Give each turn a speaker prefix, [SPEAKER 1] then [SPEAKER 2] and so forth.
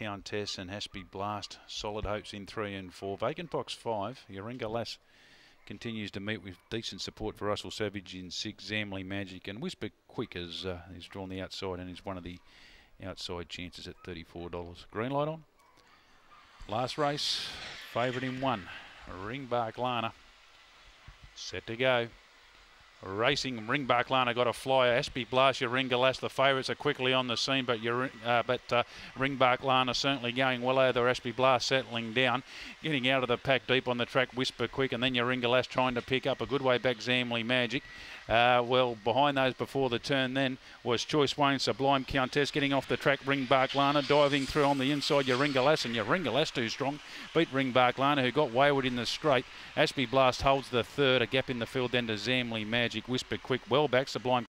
[SPEAKER 1] Countess and Aspie Blast. Solid Hopes in three and four. Vacant box five. Yoringa Lass continues to meet with decent support for Russell Savage in six. Zamley Magic and Whisper Quick as uh, is drawn the outside and is one of the outside chances at $34. Green light on. Last race. Favourite in one. Ring Ringbark Lana. Set to go. Racing Ringbark Lana got a flyer. Aspie Blast, Yoringa Lass, the favourites are quickly on the scene, but your, uh, but uh, Lana certainly going well over Aspie Blast, settling down, getting out of the pack deep on the track. Whisper quick, and then Yoringa Lass trying to pick up a good way back. Zamley Magic. Uh, well, behind those before the turn then was Choice Wayne, Sublime Countess getting off the track. Ringbark Lana diving through on the inside. Yoringa Lass and Yoringa Lass too strong. Beat Ringbark Lana who got wayward in the straight. Aspie Blast holds the third. A gap in the field then to Zamley Magic. Whisper quick. Well back. Sublime